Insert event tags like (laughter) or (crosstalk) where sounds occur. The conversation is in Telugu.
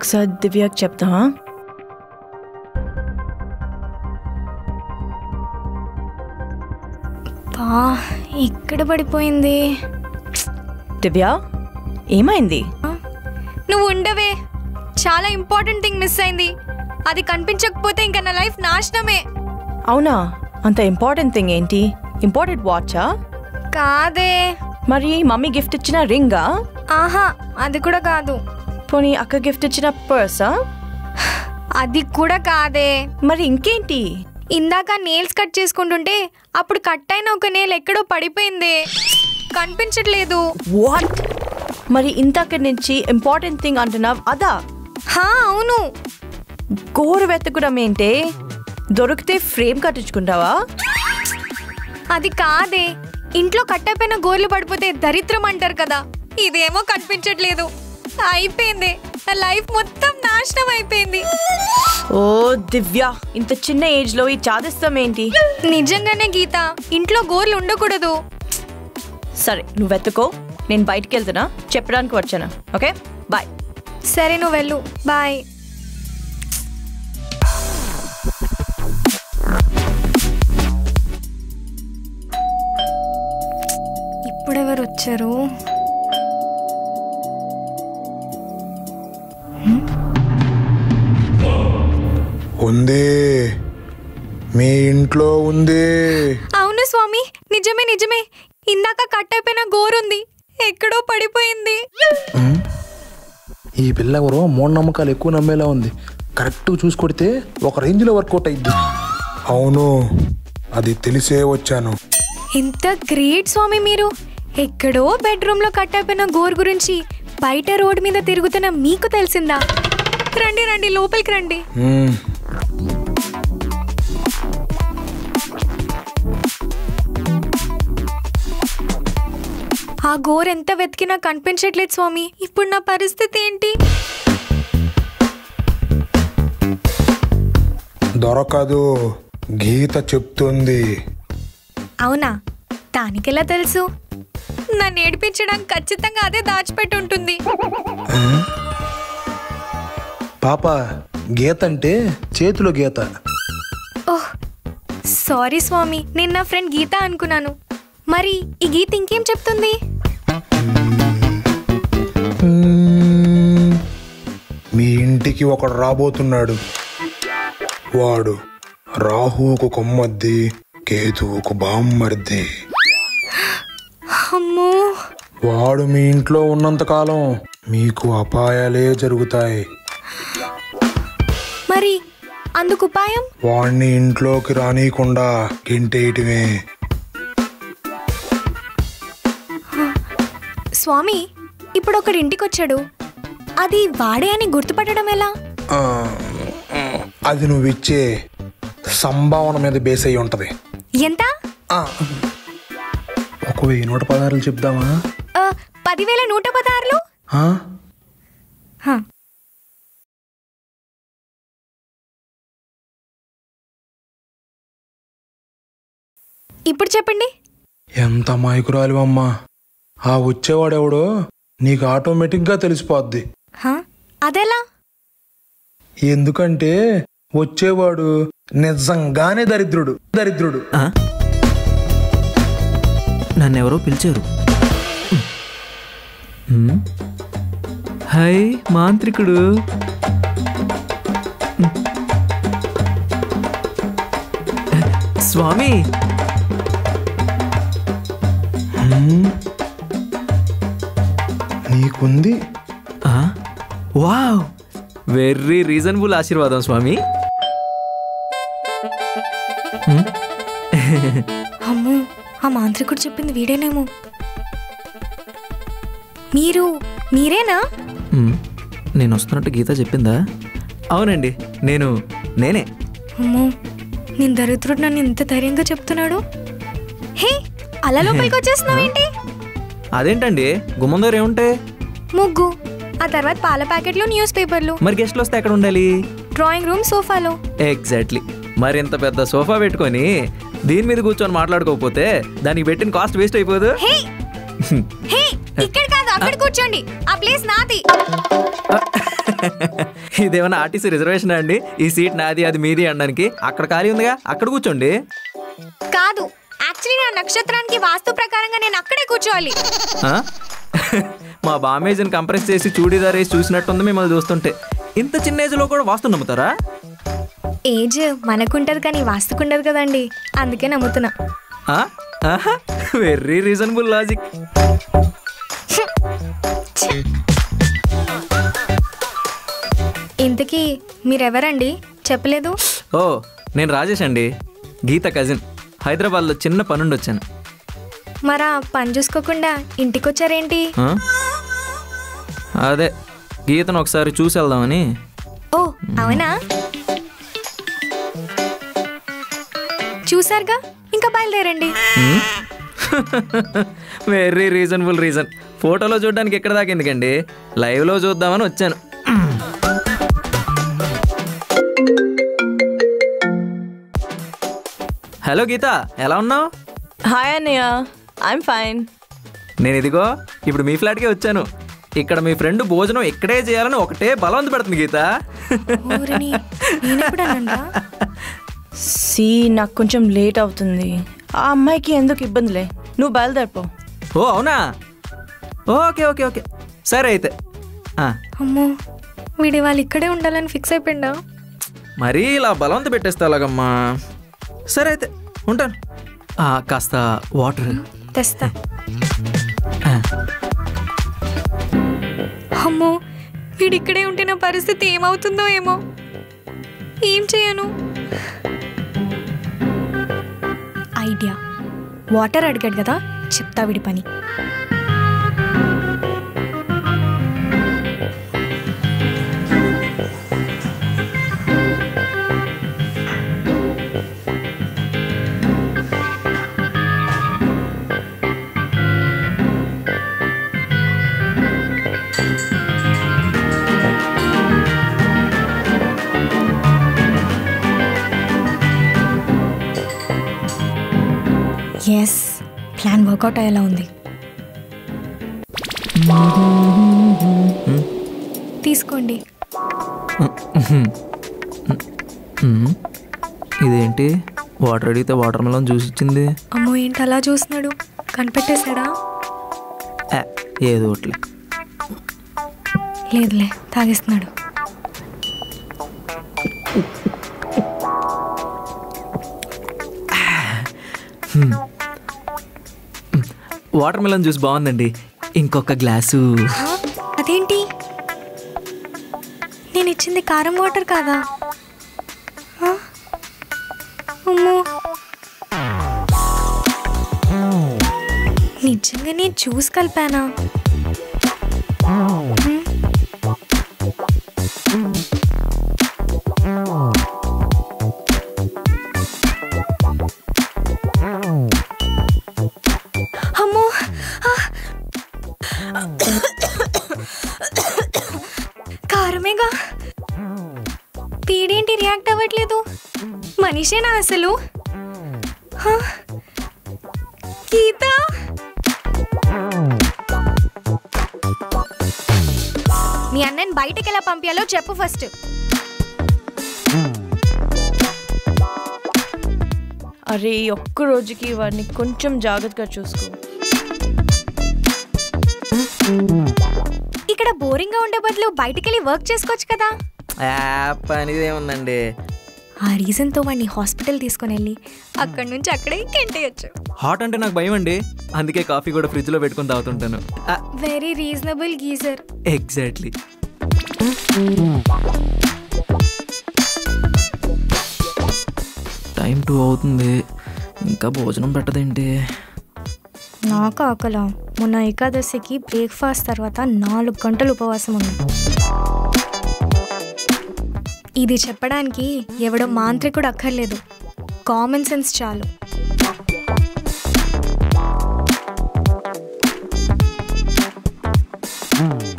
ఒకసారి దివ్యకి చెప్తా పా ఇక్కడ పడిపోయింది దివ్య ఏమైంది? నువ్వు ఉండవే చాలా ఇంపార్టెంట్ థింగ్ మిస్ అయింది అది కనిపించకపోతే ఇంకా నా లైఫ్ నాశనమే అవునా అంత ఇంపార్టెంట్ థింగ్ ఏంటి ఇంపార్టెంట్ వాచా కాదే మరి మమ్మీ గిఫ్ట్ ఇచ్చిన రింగా ఆహా అది కూడా కాదు పోనీ అక్క గిఫ్ట్ ఇచ్చిన పర్సా అది కూడా కాదే. మరి ఇంకేంటి? ఇందాక నేల్స్ కట్ చేసుకుంటుంటే అప్పుడు కట్ అయిన ఒక నేల్ ఎక్కడో పడిపోయింది. కనిపించట్లేదు. వాట్ మరి ఇంతక నుంచి ఇంపార్టెంట్ థింగ్ అంటున్నావు అదా? హా అవును. గోరు వెతకడం ఏంటే దొరికితే ఫ్రేమ్ కట్టించుకుంటావా? అది కాదే. ఇంట్లో కట్టపోయిన గోర్లు పడిపోతే దరిద్రం అంటారు కదా. ఇదేమో కనిపించట్లేదు. అయిపోయింది. నా లైఫ్ మొత్తం నాశనం అయిపోయింది. ఓ దివ్య ఇంత చిన్న ఏజ్లో ఈ చాదిస్తాం ఏంటి? నిజంగానే గీత ఇంట్లో గోర్లు ఉండకూడదు. సరే నువ్వు వెతుకో. నేను బయటికి వెళ్తున్నా చెప్పడానికి వచ్చాను. ఓకే? బాయ్. సరే నువ్వు వెళ్ళు. బాయ్. ఇప్పుడెవరు వచ్చారు? ఉంది. మీ ఇంట్లో ఉంది. అవును స్వామి నిజమే నిజమే. ఇందాక కట్ అయిపోయిన గోరుంది ఎక్కడో పడిపోయింది. ఈ పిల్ల ఎవరో మూఢనమ్మకాలు ఎక్కువ నమ్మేలా ఉంది. కరెక్ట్ చూసి కొడితే ఒక రేంజ్లో వర్కౌట్ అయింది అవును అది తెలిసే వచ్చాను. ఎంత గ్రేట్ స్వామి మీరు. ఎక్కడో బెడ్రూమ్లో కట్టపోయిన గోర్ గురించి బయట రోడ్ మీద తిరుగుతున్న మీకు తెలిసిందా? రండి రండి లోపలికి రండి. ఆ గోర్ ఎంత వెతికినా కనిపించట్లేదు స్వామి. ఇప్పుడు నా పరిస్థితి ఏంటి? దొరకదు. గీత చెప్తుంది. అవునా? దానికెలా తెలుసు? నన్ను ఏడిపించడానికి ఖచ్చితంగా అదే దాచిపెట్టి ఉంటుంది. పాప గీత అంటే చేతిలో గీత. ఓహ్ సారీ స్వామి. నేను నా ఫ్రెండ్ గీత అనుకున్నాను. మరి ఈ గీత ఇంకేం చెప్తుంది. మీ ఇంటికి ఒకడు రాబోతున్నాడు. వాడు రాహువుకు కొమ్మద్ది కేతువుకు బామ్మర్ది అమ్మో. వాడు మీ ఇంట్లో ఉన్నంతకాలం మీకు అపాయాలే జరుగుతాయి. మరి అందుకు ఉపాయం? వాణ్ణి ఇంట్లోకి రానీయకుండా గెంటేయటమే. స్వామి ఇప్పుడు ఒకడు ఇంటికి వచ్చాడు అది వాడే అని గుర్తుపట్టడం ఎలా? అది నువ్వు ఇచ్చే సంభావన మీద బేస్ అయి ఉంటది. ఎంత? ఒక వెయ్యి నూట పదహారులు చెప్దామా? పదివేల నూట పదహారులు. ఇప్పుడు చెప్పండి. ఎంత మాయకురాలు అమ్మా ఆ వచ్చేవాడెవడో నీకు ఆటోమేటిక్గా తెలిసిపోద్ది. హ? అదెలా? ఎందుకంటే వచ్చేవాడు నిజంగానే దరిద్రుడు. దరిద్రుడు? నన్నెవరో పిలిచారు. హాయ్ మాంత్రికుడు. స్వామి. నీకుంది? ఆ? వావ్! వెరీ రీజనబుల్ ఆశీర్వాదం స్వామి. అమ్మో ఆ మాంత్రికుడు చెప్పింది వీడేనేమో. మీరు మీరేనా. నేను వస్తున్నట్టు గీత చెప్పిందా? అవునండి నేను నేనే. అమ్మో నేను దరిద్రుడు నన్ను ఇంత ధైర్యంగా చెప్తున్నాడు? హే అలా లోపలికి (laughs) వచ్చేస్తున్నావేంటి? అదేంటండి? గుమ్మం దగ్గర ఏముంటాయి? ముగ్గు. ఆ తర్వాత పాల ప్యాకెట్లు న్యూస్ పేపర్లు. మరి గెస్ట్లు వస్తే ఎక్కడ ఉండాలి? డ్రాయింగ్ రూమ్ సోఫాలో. ఎగ్జాక్ట్లీ. మరి ఇంత పెద్ద సోఫా పెట్టుకొని దీని మీద కూర్చొని మాట్లాడుకోకపోతే దానికి పెట్టిన కాస్ట్ వేస్ట్ అయిపోదు? ఇక్కడ కాదు అక్కడ కూర్చోండి. ఆ ప్లేస్ నాది. (laughs) ఇదేమన్నా ఆర్టీసీ రిజర్వేషన్ అండి? ఈ సీట్ నాది అది మీది అనడానికి అక్కడ ఖాళీ ఉందిగా? అక్కడ కూర్చోండి. కాదు యాక్చువల్లీ నా నక్షత్రానికి వాస్తు ప్రకారంగా నేను అక్కడే కూర్చోవాలి? మా బామేజ్ని కంప్రెస్ చేసి చూడీదార్ వేసి చూసినట్టుంది మిమ్మల్ని చూస్తుంటే. ఇంత చిన్న ఏజ్లో కూడా వాస్తు నమ్ముతారా? ఏజ్ మనకుంటది కానీ వాస్తుకుండదు కదండి. అందుకే నమ్ముతున్నా. Very reasonable logic. ఇంతకీ మీరెవరండి? చెప్పలేదు. ఓ నేను రాజేష్ అండి. గీత కజిన్. హైదరాబాద్లో చిన్న పనుండి వచ్చాను మరా పని చూసుకోకుండా ఇంటికొచ్చారేంటి? ఆ? అదే గీతను ఒకసారి చూసి వెళ్దామని ఓ అవునా? చూసారుగా ఇంకా బయలుదేరండి. (laughs) Very reasonable reason. ఫోటోలో చూడడానికి ఎక్కడ దాకా ఎందుకండి? లైవ్లో చూద్దామని వచ్చాను. హలో గీత ఎలా ఉన్నావు? హాయ్ అన్నయ్య ఐఎమ్ ఫైన్ నేను ఇదిగో ఇప్పుడు మీ ఫ్లాట్కే వచ్చాను. ఇక్కడ మీ ఫ్రెండ్ భోజనం ఇక్కడే చేయాలని ఒకటే బలవంత పెడుతుంది గీత. సి నాకు కొంచెం లేట్ అవుతుంది. ఆ అమ్మాయికి ఎందుకు ఇబ్బందిలే? నువ్వు బయలుదేరిపో. ఓ అవునా? Okay okay okay. సరే అయితే. ఆ, అమ్మో వీడి వాళ్ళు ఇక్కడే ఉండాలని ఫిక్స్ అయిపోయిందా మరీ ఇలా బలవంత పెట్టేస్తా అలాగమ్మా సరే అయితే. ఉంటాను. ఆ, కాస్త వాటర్. తెస్తా. అమ్మో వీడు ఇక్కడే ఉంటే నా పరిస్థితి ఏమవుతుందో ఏమో. ఏం చేయను? ఐడియా. వాటర్ అడిగాడు కదా చెప్తా వీడి పని. వర్కౌట్ అయ్యేలా ఉంది. తీసుకోండి. ఇదేంటి? వాటర్ అడిగితే వాటర్ మెలన్ జ్యూస్ ఇచ్చింది. అమ్మో ఏంటి అలా చూస్తున్నాడు? కనిపెట్టేశాడా? ఏదో ఒకటి. లేదులే తాగేస్తున్నాడు. వాటర్ మెలన్ జ్యూస్ బాగుందండి. ఇంకొక గ్లాసు. అదేంటి? నేను ఇచ్చింది కారం వాటర్ కాదా? నిజంగా నేను జ్యూస్ కలిపానా? మనిషేనా అసలు? గీత? మీ అన్నని బయటకు ఎలా పంపించాలో చెప్పు ఫస్ట్. అరే ఈ ఒక్క రోజుకి వాడిని కొంచెం జాగ్రత్తగా చూసుకో. ఇక్కడ బోరింగ్గా ఉండే బదులు బయటకెళ్ళి వర్క్ చేసుకోవచ్చు కదా. ఏముందండి? ఆ రీజన్తో వాడిని హాస్పిటల్ తీసుకొని వెళ్ళి అక్కడి నుంచి అక్కడే కెంటేయచ్చు హాట్ అంటే నాకు భయం అండి. అందుకే కాఫీ కూడా ఫ్రిడ్జ్లో పెట్టుకొని తాగుతుంటాను. Very reasonable geyser exactly time two అవుతుంది. ఇంకా భోజనం పెట్టదేంటి? నాకు ఆకల. మొన్న ఏకాదశికి బ్రేక్ఫాస్ట్ తర్వాత నాలుగు గంటలు ఉపవాసం ఉంది ఇది చెప్పడానికి ఎవడో మాంత్రికుడు అక్కర్లేదు కామన్ సెన్స్ చాలు Mm.